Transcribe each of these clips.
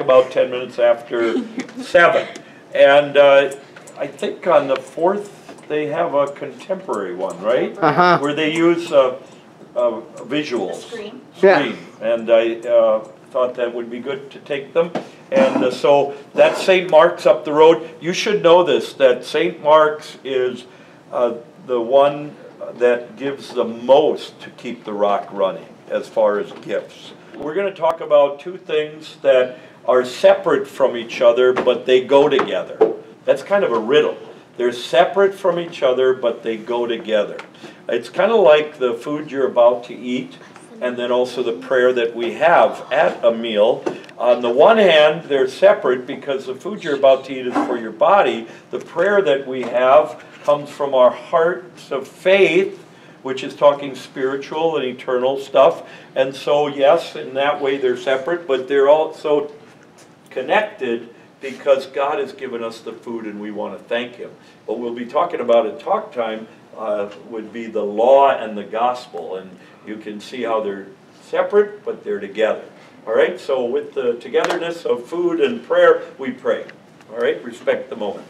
about 10 minutes after 7. And uh, I think on the 4th, they have a contemporary one, right? Uh-huh. Where they use uh, uh, visuals. Screen. Yeah. And I uh, thought that would be good to take them. And uh, so that's St. Mark's up the road. You should know this, that St. Mark's is uh, the one that gives the most to keep the ROC running as far as gifts. We're going to talk about two things that are separate from each other, but they go together. That's kind of a riddle. They're separate from each other, but they go together. It's kind of like the food you're about to eat, and then also the prayer that we have at a meal. On the one hand, they're separate because the food you're about to eat is for your body. The prayer that we have comes from our hearts of faith, which is talking spiritual and eternal stuff. And so, yes, in that way they're separate, but they're also connected because God has given us the food and we want to thank Him. What we'll be talking about at talk time uh, would be the law and the gospel, and you can see how they're separate, but they're together. All right, so with the togetherness of food and prayer, we pray. All right, respect the moment.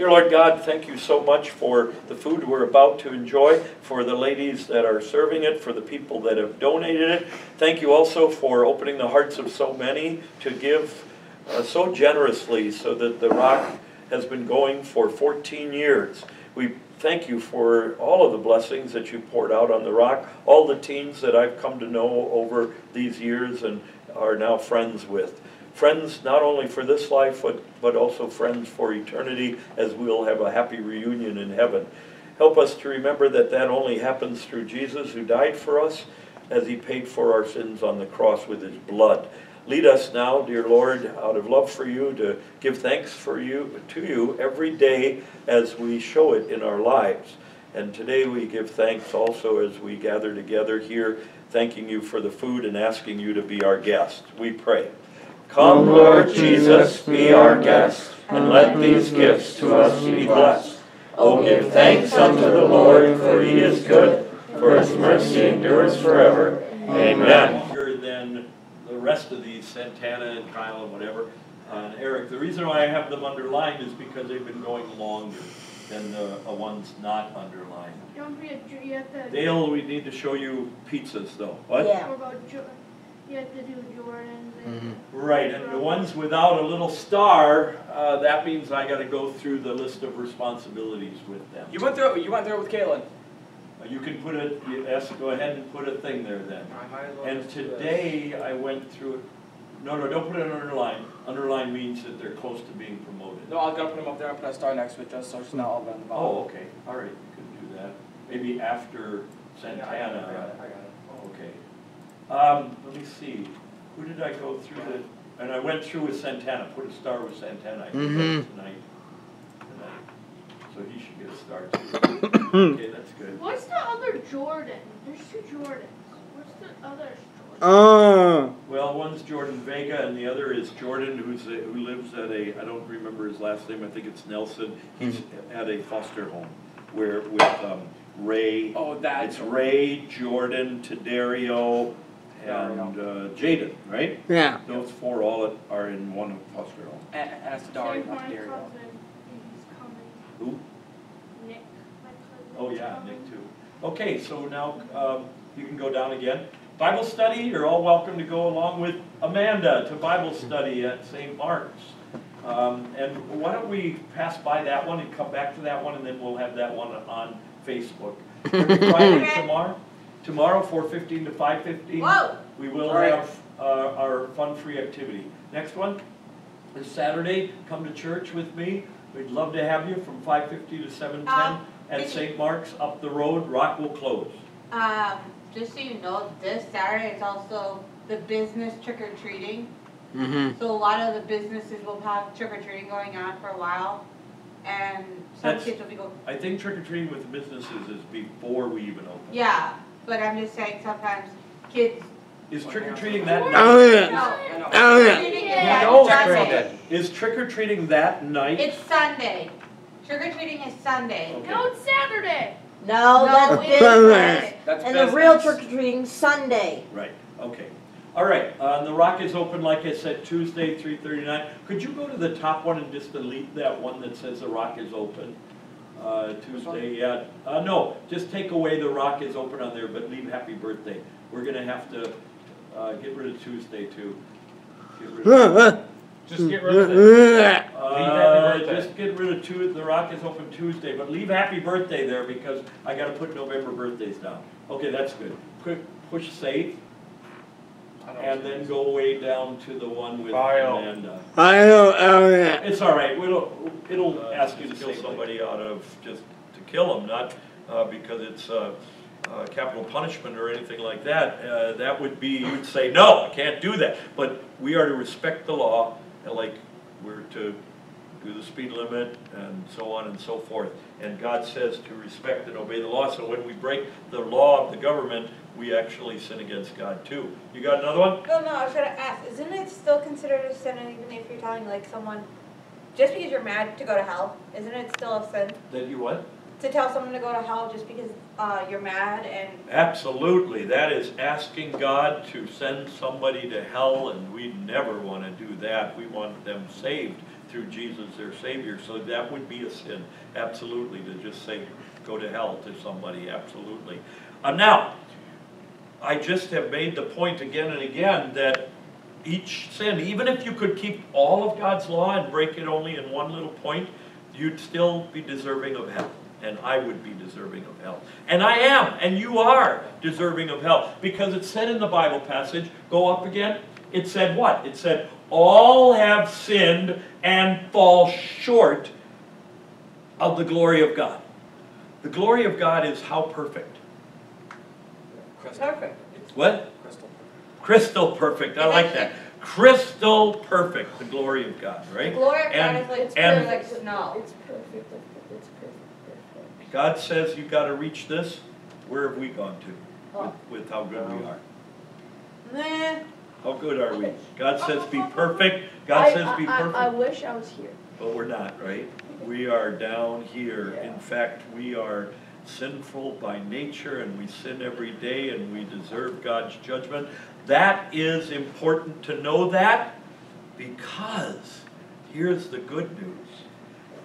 Dear Lord God, thank you so much for the food we're about to enjoy, for the ladies that are serving it, for the people that have donated it. Thank you also for opening the hearts of so many to give uh, so generously so that the ROC has been going for 14 years. We thank you for all of the blessings that you poured out on the ROC, all the teens that I've come to know over these years and are now friends with. Friends not only for this life, but, but also friends for eternity as we'll have a happy reunion in heaven. Help us to remember that that only happens through Jesus who died for us as he paid for our sins on the cross with his blood. Lead us now, dear Lord, out of love for you, to give thanks for you to you every day as we show it in our lives. And today we give thanks also as we gather together here, thanking you for the food and asking you to be our guest. We pray. Come, Lord Jesus, be our guest, and let these gifts to us be blessed. Oh, give thanks unto the Lord, for he is good, for his mercy endures forever. Amen. Than the rest of these, Santana and Kyle and whatever, uh, and Eric. The reason why I have them underlined is because they've been going longer than the uh, ones not underlined. Don't forget, Ju- you have to. Dale, we need to show you pizzas though. What? Yeah. What about Jo- you have to do Jordan's and. Right, and the ones without a little star, uh, that means I gotta go through the list of responsibilities with them. You went through it. You went through it with Caitlin. Uh, You can put a, yes, go ahead and put a thing there then. I might as well And just do this. today I went through it, no, no, don't put it underline. Underline means that they're close to being promoted. No, I was gonna put them up there and put a star next to it just so it's not all around the bottom. Oh, okay, all right, you can do that. Maybe after Yeah, I got it, I got Santana. it, I got it. Oh, Okay. Um, let me see, who did I go through the, and I went through with Santana, put a star with Santana, I did that Mhm. tonight. Tonight. So he should get a star too. Okay, that's good. What's the other Jordan? There's two Jordans. What's the other Jordan? Oh. Well, one's Jordan Vega and the other is Jordan, who's, a- who lives at a, I don't remember his last name, I think it's Nelson. He's at a foster home where, with, um, Ray. Oh, that's. It's Ray, Jordan, Taderio, and, uh, Jaden, right? Yeah. Those four all are in one foster home. And, and that's Dari, not cousin. Dario. Who? Nick. My cousin. Oh, yeah. Nick too. Okay, so now, um, you can go down again. Bible study, you're all welcome to go along with Amanda to Bible study at St. Mark's. Um, and why don't we pass by that one and come back to that one, and then we'll have that one on Facebook. Every Friday Okay. tomorrow, tomorrow, four fifteen to five fifteen. Whoa. We will All right. have, uh, our fun-free activity. Next one is Saturday, come to church with me. We'd love to have you from five fifty to seven ten Um, at St. Mark's, up the road, ROC will close. Um, just so you know, this Saturday is also the business trick or treating. Mm-hmm. So a lot of the businesses will have trick or treating going on for a while. And some That's- kids will be going, I think trick or treating with businesses is before we even open. yeah, but I'm just saying sometimes kids. Is trick or treating that night? Oh, yeah. I know. Oh, yeah. Treating is You on Sunday. Is trick or treating that night? It's Sunday. Trick or treating is Sunday. Okay. No, it's Saturday. No, No, that's it's business. Sunday. That's And the business. real trick or treating Sunday. Right, okay. All right, uh, the ROC is open, like I said, Tuesday, three thirty-nine. Could you go to the top one and just delete that one that says the ROC is open? Uh, Tuesday, yeah, uh, no, just take away the ROC is open on there, but leave happy birthday. We're gonna have to, uh, get rid of Tuesday too. Get rid of- Just get rid of it. Uh, birthday. just get rid of Tu, the ROC is open Tuesday, but leave happy birthday there because I gotta put November birthdays down. Okay, that's good. Quick, push save, I don't and then go way down to the one with File. Amanda. I don't own. It's all right, it'll, it'll Uh, ask you to it's kill same somebody out of, just to kill them, not, uh, because it's, uh, uh, capital punishment or anything like that. Uh, that would be, you would say, no, I can't do that. But we are to respect the law, and like, we're to do the speed limit and so on and so forth. And God says to respect and obey the law, so when we break the law of the government, we actually sin against God too. You got another one? No, no, I was gonna ask, isn't it still considered a sin even if you're telling like someone, just because you're mad to go to hell, isn't it still a sin? That you what? To tell someone to go to hell just because, uh, you're mad and, Absolutely, that is asking God to send somebody to hell, and we never want to do that. We want them saved through Jesus, their Savior, so that would be a sin, absolutely, to just say, go to hell to somebody, absolutely. Uh, now, I just have made the point again and again that each sin, even if you could keep all of God's law and break it only in one little point, you'd still be deserving of hell. And I would be deserving of hell. And I am, and you are deserving of hell. Because it said in the Bible passage, go up again, it said what? It said, all have sinned and fall short of the glory of God. The glory of God is how perfect? Crystal. perfect. What? Crystal. Crystal perfect, I like that. Crystal perfect, the glory of God, right? Glory of God And- is like, It's pure and- like snow. It's perfect, it's perfect, perfect. God says you've gotta reach this, where have we gone to? Oh. With, with how good we are. Nah, How good are we? God says be perfect, God I- says be I- I- I perfect, wish I was here. but we're not, right? We are down here. In fact, we are sinful by nature and we sin every day and we deserve God's judgment. That is important to know that because here's the good news.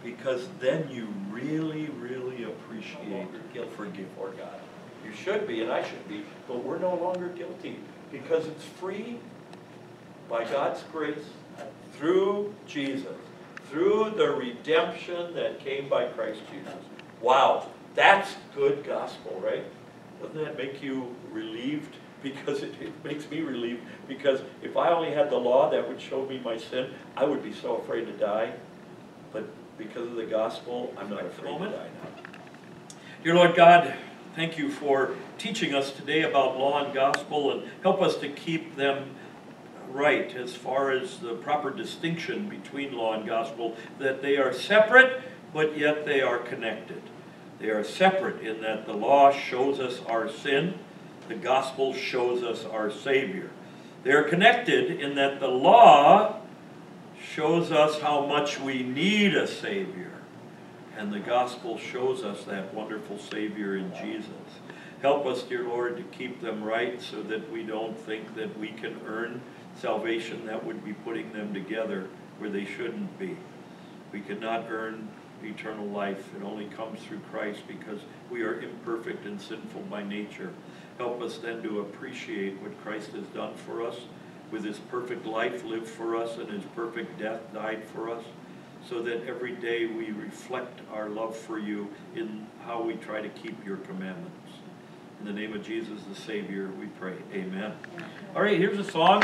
Because then you really, really appreciate guilt forgive for God. You should be and I should be, but we're no longer guilty because it's free by God's grace through Jesus, through the redemption that came by Christ Jesus. Wow, that's good gospel, right? Doesn't that make you relieved? Because it, it makes me relieved, because if I only had the law that would show me my sin, I would be so afraid to die. But because of the gospel, I'm not afraid to die now. Dear Lord God, thank you for teaching us today about law and gospel and help us to keep them right as far as the proper distinction between law and gospel, that they are separate, but yet they are connected. They are separate in that the law shows us our sin, the gospel shows us our Savior. They are connected in that the law shows us how much we need a Savior, and the gospel shows us that wonderful Savior in Jesus. Help us, dear Lord, to keep them right so that we don't think that we can earn salvation. That would be putting them together where they shouldn't be. We cannot earn eternal life. It only comes through Christ because we are imperfect and sinful by nature. Help us then to appreciate what Christ has done for us with his perfect life lived for us and his perfect death died for us so that every day we reflect our love for you in how we try to keep your commandments. In the name of Jesus the Savior, we pray. Amen. All right, here's a song.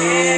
where